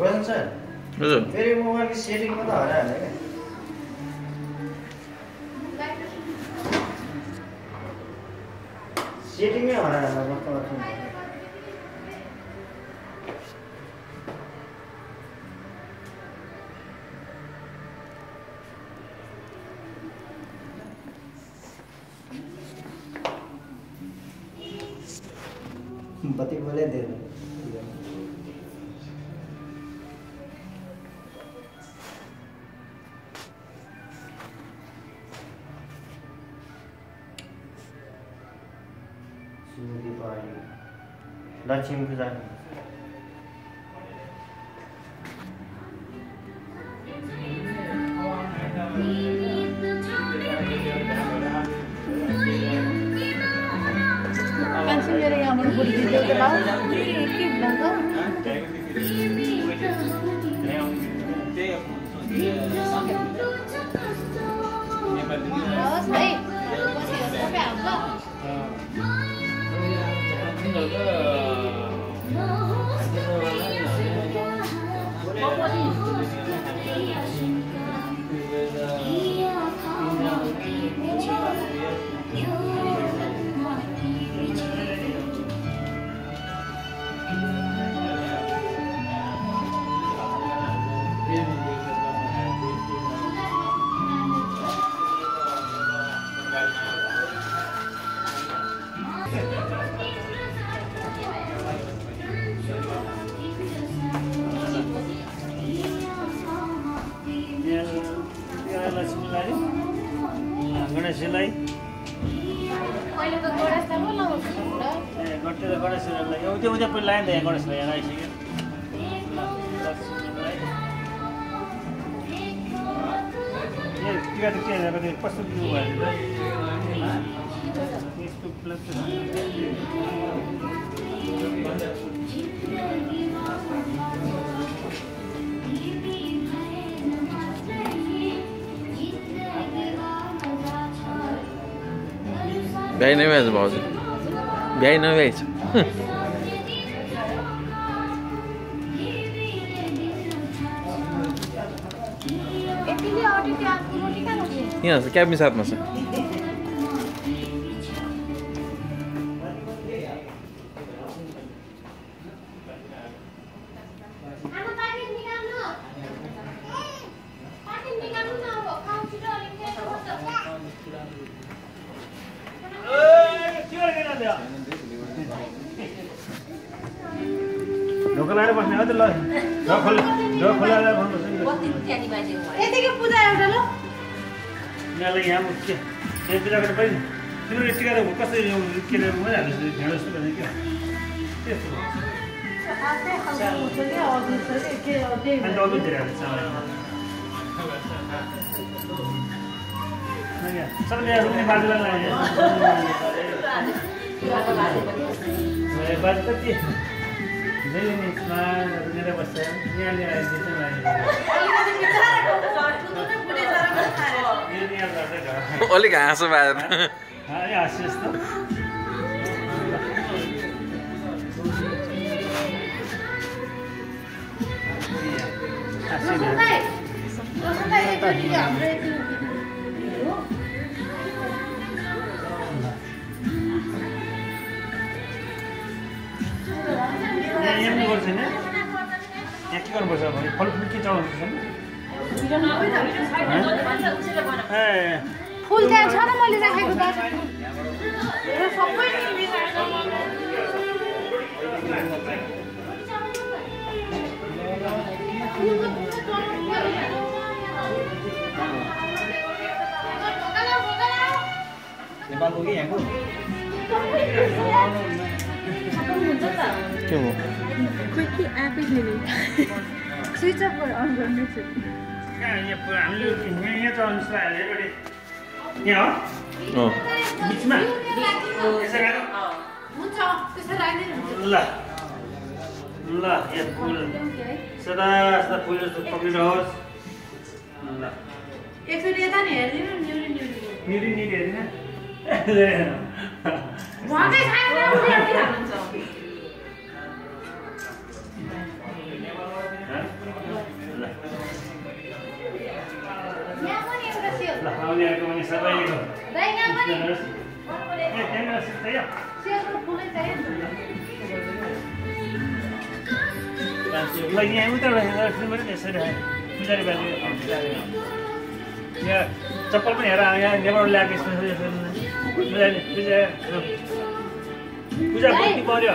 Roshan sir मोबाइलको सेटिङमा त हराइहाल्यो क्या सेटिङै शुभ दीपावली लक्ष्मी पूजा and they are going to stay nice again. You got to change everything. First of you are. These two plus. Bem, né mesmo, Baldi? Bem, não é isso? यहाँ छ cabin साथमा छ ढोका लगाएर बस्ने हो त ल खोला यिनीहरूलाई यहाँ के त्यतिर गएर पनि कसरी अरे भइहाल्छ ढेँडो जस्तो भने क्या सबले बाजुलाई बाजु त के जहिले बस्छ यहाँ आइदिन्छ यो यहाँ गर्दै घर अलिक हाँसो भएर। यहाँ के गर्नुपर्छ भने फलफुल के चढाउनुपर्छ नि ए फुल त्यहाँ छ र मैले राखेको त। र सबै नेपालको कि यहाँको के हो Quickly एपै छैन स्विच अफ अन गर्ने छु कहाँ यहाँ पुरा हामीले यहाँ यहाँ हो बिचमा ल ल यहाँ फुल सदा सदा फुल जस्तो पक्रिरहोस् ल एकचोटि यता नि हेरिदिनु निरी निरी हेरिदिनु चप्पल पनि हेर यहाँ नेपालबाट ल्याएको पूजा पूजा हेर्नु पऱ्यो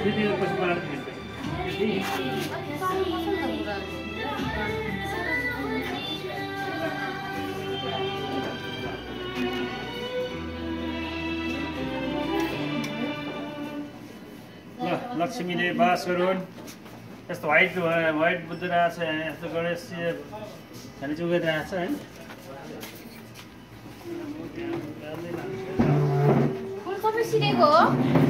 ल लक्ष्मीले बास गरून् यस्तो व्हाइट व्हाइट बुद्ध रहेछ यस्तो गणेश खाने चाहिँ उयो रहेछ है सबै सिकेको हो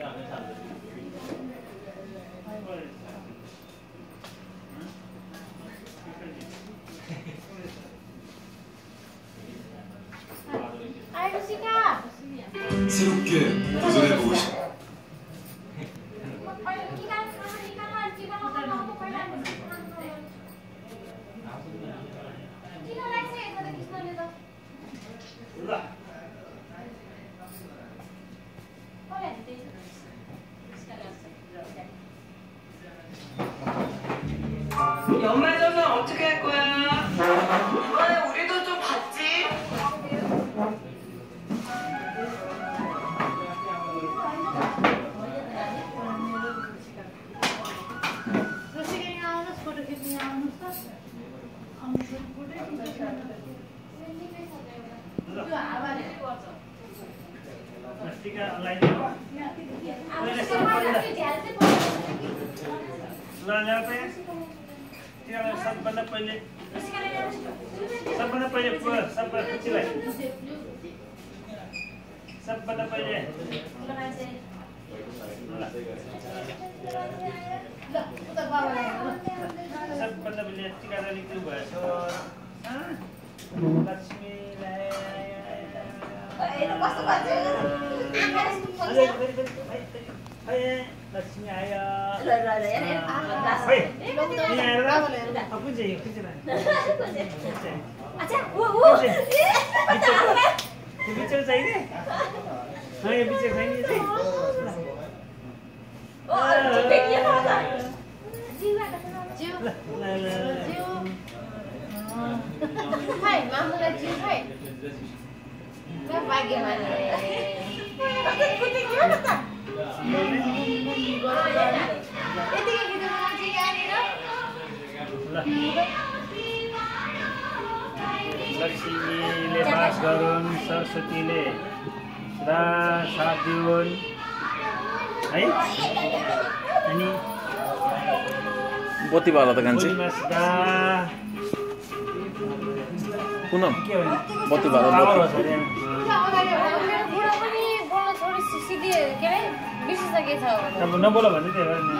그 아저씨가 새롭게 도전해보고 싶다. सबभन्दा पहिले सबभन्दा पहिले पुरा सबभन्दा खुसीलाई सबभन्दा पहिले ल ल उता बाबालाई हेर, ल। सबभन्दा पहिले टिका निक्नु भएछ लक्ष्मीलाई कस्तो भन्छ अझै फेरि लक्ष्मीले बास गरून् सरस्वतीले सदा साथ दिउन् है अनि बत्तीवाला त कान्छी अरे बिर्सिसकेछ अब नबोल भने त्यही भएर नि।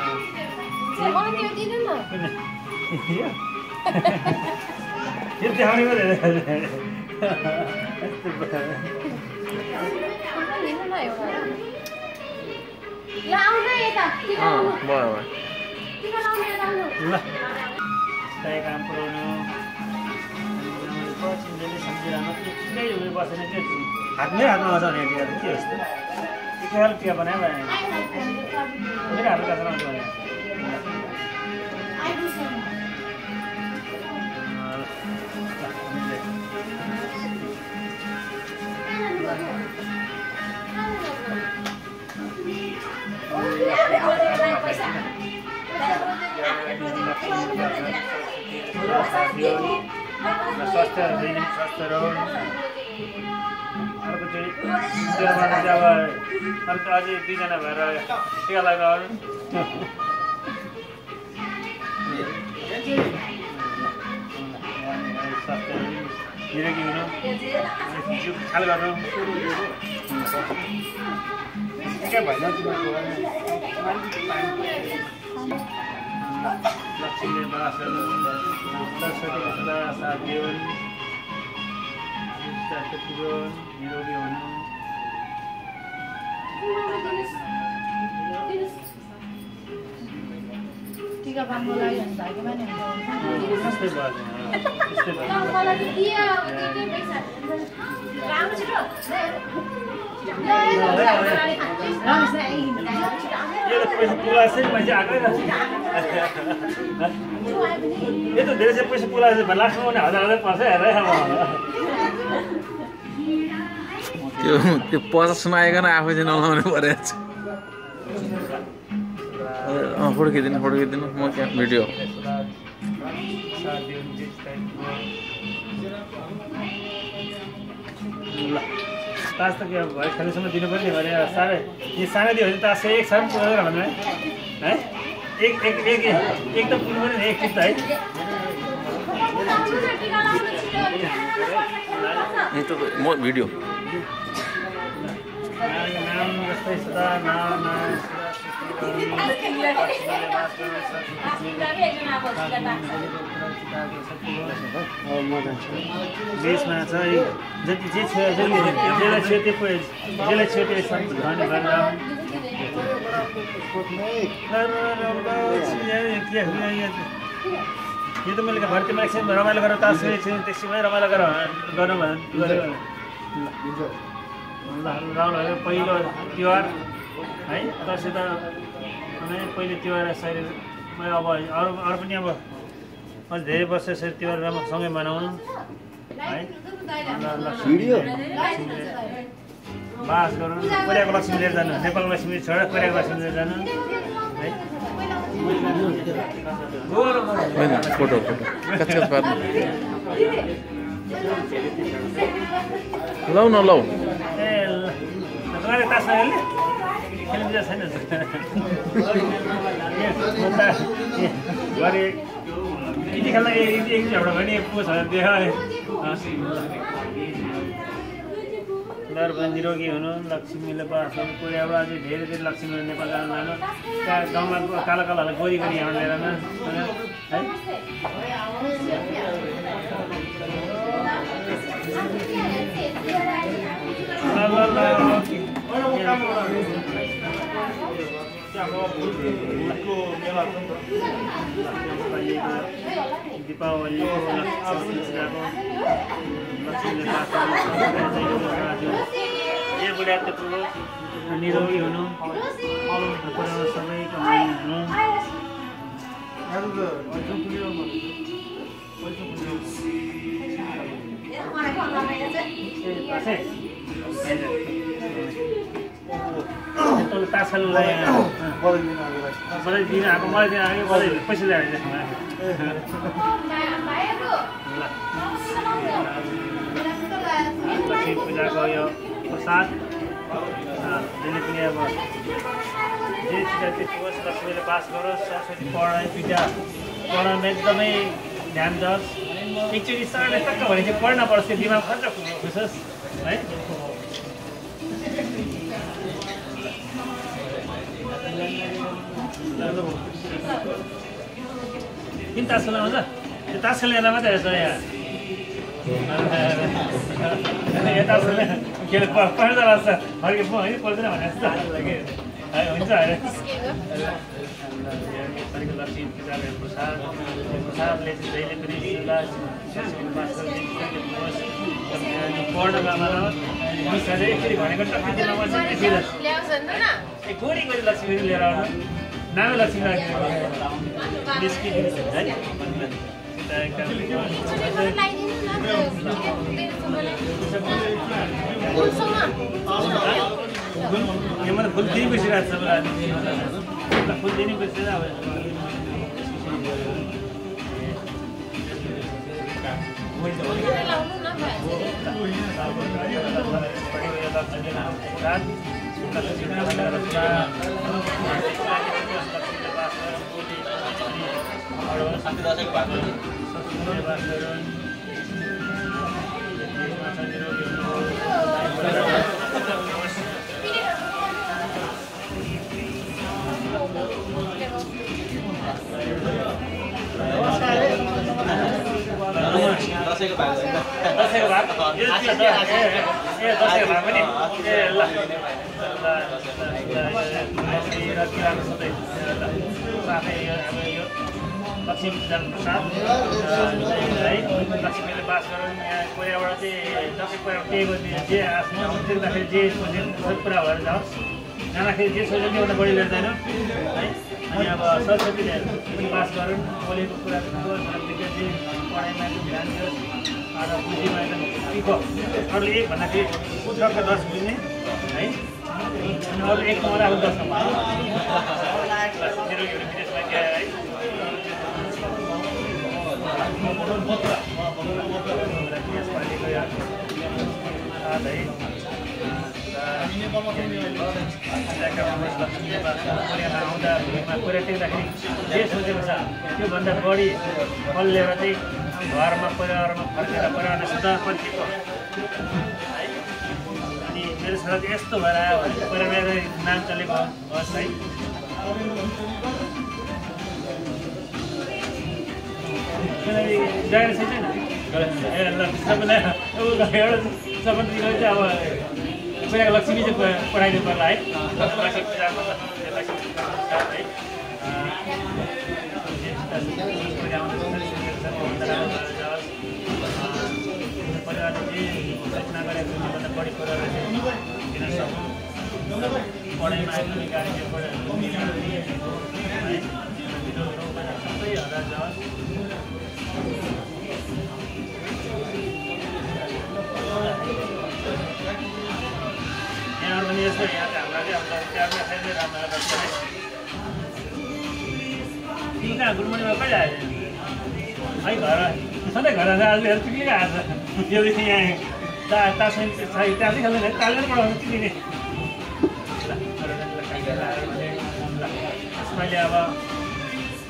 मलाई त्यो दिनु न किन? यो? यो देखाउने पो रहेछ। यस्तो भयो। ल काम पुऱ्याउनु पश्चिमले सम्झिरहनु एकै उयो बसेर के हातमै हातमा आउँछ भने के होस् त टिका खालको टिका बनायो मेरो स्वास्थ्य दैनिक स्वास्थ्य रहन् अर्कोचोटि तेह्रमा चाहिँ अब अन्त अझै दुईजना भएर टिका लगाउनु स्वास्थ्य हुनु ख्याल गर्नु के भएन लक्ष्मीले बास गर्नु सरस्वतीको सदा साथ दिउन् सरस्वती दिउन् निरोगी हुनु टिका बाँध्नु लागि भाग्यमा नि हुन्छ पैसा पुलाएछ नि मान्छे आएकै रहेछ यो त धेरै चाहिँ पैसा भने लास्टमा पनि हजार हजार पर्छ हेर है अब त्यो त्यो पचास नआइकन आफै चाहिँ नलाउने परेको छ फोटो खिचिदिनु फोटो खिचिदिनु म क्या भिडियो ल तास त के अब भयो खानेसम्म दिनु पऱ्यो नि भने साह्रै यो सानो दियो भने तास एक सानो है है एक एक एक एक त पुग्नु पऱ्यो नि एक है। म भिडियो। देशमा चाहिँ जति जे छ जसले जेलाई छ्यो त्यो पुरै यो त मैले भर्तीमा एकछिन रमाइलो गरेर तास एकछिन त्यसैमै रमाइलो गरेर गर्नु भने गरेर ल राहुल पहिलो तिहार है दसैँ त पहिलो तिहार यसरी अब अरू अरू पनि अब अझ धेरै वर्ष यसरी तिहार राम्रोसँगै मनाउनु है भिडियो बास गरौँ कोरियाको लक्ष्मी लिएर जानु नेपालको लक्ष्मी छोडेर कोरियाको लक्ष्मी लिएर जानु है होइन फोटो फोटो लौ न लौ ए तास खेल्नु छैन खेल्दा एक झगडा भने पुस दियो दर निरोगी हुनु लक्ष्मीले बास हुनु कोरियाबाट अझै धेरै धेरै लक्ष्मीहरू नेपाल जानु लानु त्यहाँ गाउँमा कालो कालोहरूलाई गोरी गोरी यहाँ लिएर न है? दीपावली लक्ष्मीले ये तो निरोगी हुनु सबैको माया हुनु मलाई दिन आएको मलाई दिन आएको मलाई पैसा ल्याएर त्यसमा ल। लक्ष्मी पूजाको यो प्रसाद। जसले पनि अब जे त्यति होस् लक्ष्मीले बास गरोस् सरस्वती पढाइ विद्या पढाउन एकदमै ध्यान दोस् एकचोटि सरले टक्क भने चाहिँ पढ्न पर्छ त्यो दिमाग खर्च खुसोस् है? किन तास खेल्न आउँछ त्यो तास खेल्ने मात्रै हेर्छ यहाँ। यता के अरे प- पढ्दो रहेछ फर्के म है पढ्दैन भने जस्तो कि है हुन्छ लक्ष्मी प्रसाद यो प्रसादले चाहिँ जहिले पनि पढ्नमा एकचोटि भनेको ए गोडी गोडी लक्ष्मी लिएर आउनु नामै लक्ष्मी राखेको यो मतलब फुल दिनै बसिरहेको छ मलाई फुल दिनै बसेर अब दसैँको भाग यो के छ त? ए ए दसैँको भाग पनि ए ल ल किराको सधैँ ल साथै यो अब यो लक्ष्मी पूजाको प्रसाद है लक्ष्मीले बास गरौँ यहाँ कोरियाबाट चाहिँ दसैँ कोरिया टेको जे आफ्नो जे सोच्यो सबै पुरा भएर जाओस्। जाँदाखेरि जे सोच्यो त्योभन्दा बढी लिएर जानु। है? अनि अब सरस्वतीले बास गरौँ बोलेको कुरा जे पढाइमा ध्यान दियोस्। र बुद्धिमा एकदम अरूले एक भन्दाखेरि टक्क दस बुझ्ने है? अनि अरू एक मलाई अब दसमा। निरोगी हुने आउँदा टेक्दाखेरि जे सोचेको छ त्योभन्दा बढी फल लिएर चाहिँ घरमा परिवारमा फर्केर परिवारले सदा है अनि मेरो छोरा यस्तो भएर आयो भने परिवार नाम चलेको होस् है एउटा सबभन्दा चाहिँ अब पहिलाको लक्ष्मी चाहिँ पठाइदिनु पर्ला है पूजाको पूजाको परिवारले दिन पढाइमा एकदमै गाडी सबै हजार जाओस् पनि यस्तो यहाँ चाहिँ हामीलाई चाहिँ कहिले आयो है घर सधैँ घर आएर अहिले हेर्छु के आएको छ योदेखि यहाँ ता त्यहाँ चाहिँ खेल्दैन तालेर पढाउँछ तिमीले यसपालि अब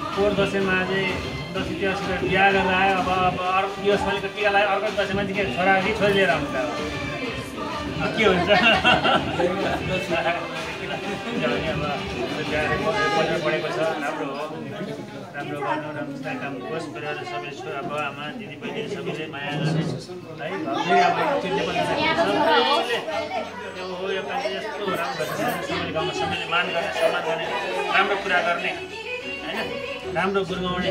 पोहोर दसैँमा चाहिँ दसैँ तिहार बिहा गरेर आयो अब अब अर्को यसपालिको टिका लगायो अर्को दसैँमा चाहिँ के छोरा कि छोरी लिएर आउँछ अब के हुन्छ पढेको छ राम्रो हो राम्रो गर्नु। राम्रोसित काम होस् परिवार सबै छोरा बाबा आमा दिदी बहिनी सबैले माया गर्ने। है यो पालि यस्तो राम्रो छ सबैले गाउँमा सबैले मान गर्ने। सम्मान गर्ने राम्रो कुरा गर्ने। होइन राम्रो गुर्गाउने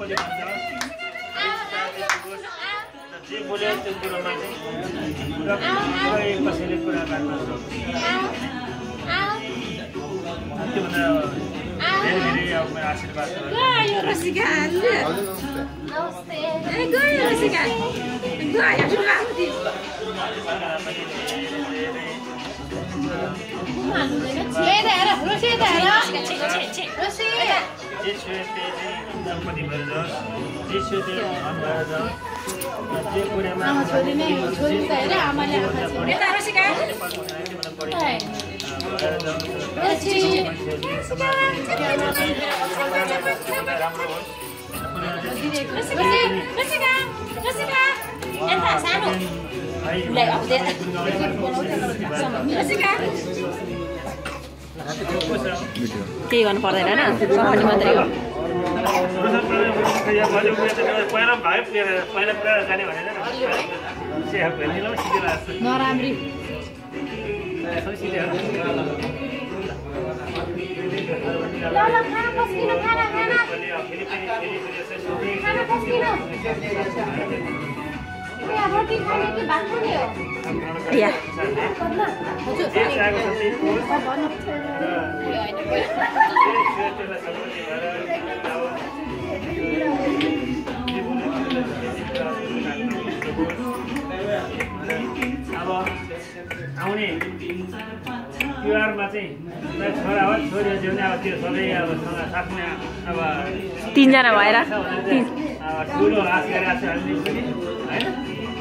सम्पत्ति भन्छ जे बोल्यो त्यो कुरोमा चाहिँ कसैले कुरा सक्छ त्योभन्दा धेरै धेरै अब आशीर्वाद जे सम्पत्ति भएर जाओस् जे छ त्यो धन भएर जाओस् जे कुरामा राम्रो होस् केही गर्नु पर्दैन होइन? सम्पत्ति मात्रै हो। नराम्री। ल ल खाना आउने तिहारमा चाहिँ छोरा हो छोरी भने अब त्यो सधैँ अब सँग साथमा अब तिनजना भएर ठुलो आश गरिरहेको छ हामीले पनि होइन?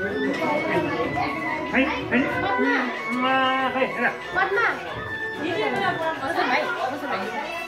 खै खै पद्मा हेर पद्मा भाइ